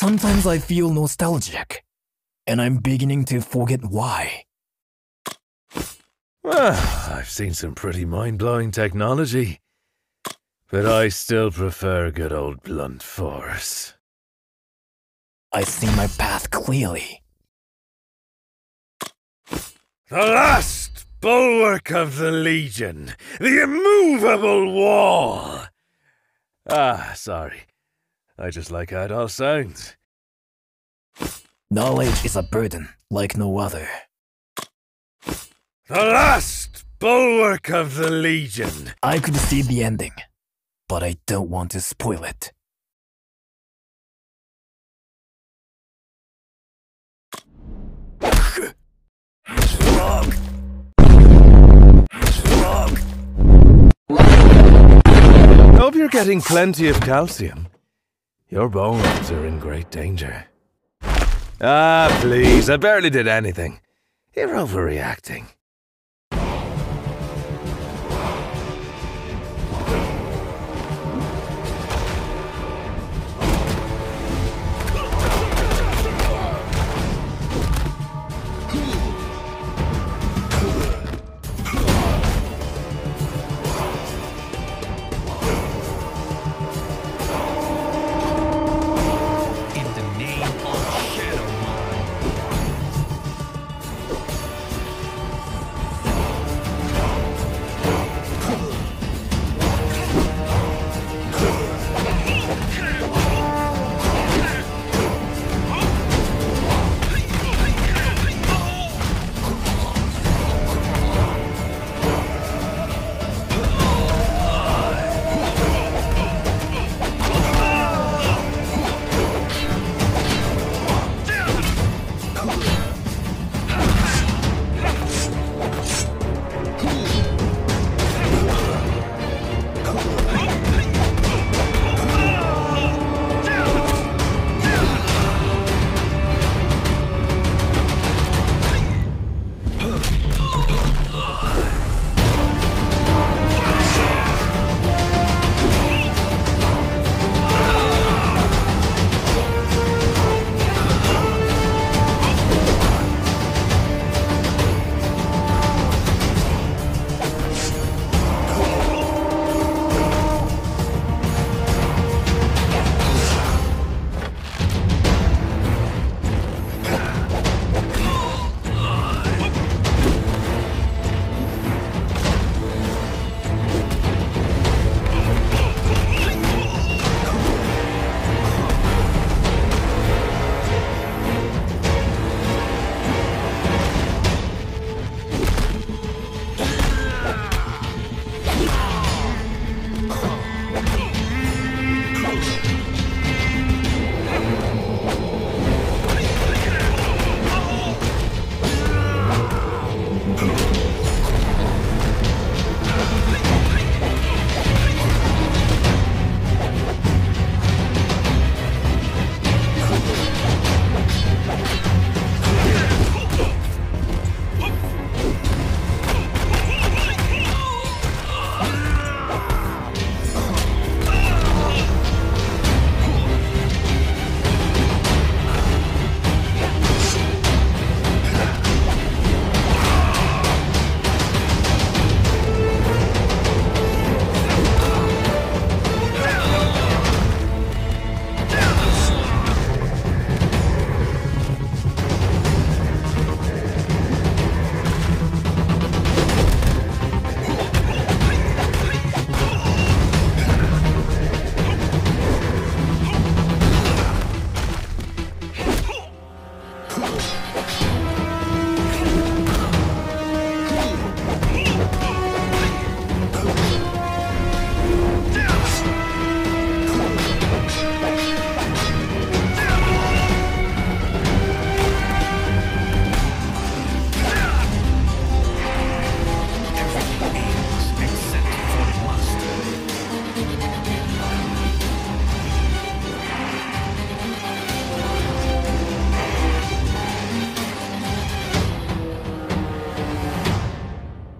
Sometimes I feel nostalgic, and I'm beginning to forget why. Well, I've seen some pretty mind-blowing technology. But I still prefer good old blunt force. I see my path clearly. The last bulwark of the Legion. The immovable wall. Ah, sorry. I just like how it all sounds. Knowledge is a burden like no other. The last bulwark of the Legion. I could see the ending, but I don't want to spoil it. Slug! Slug! Hope you're getting plenty of calcium. Your bones are in great danger. Ah, please, I barely did anything. You're overreacting.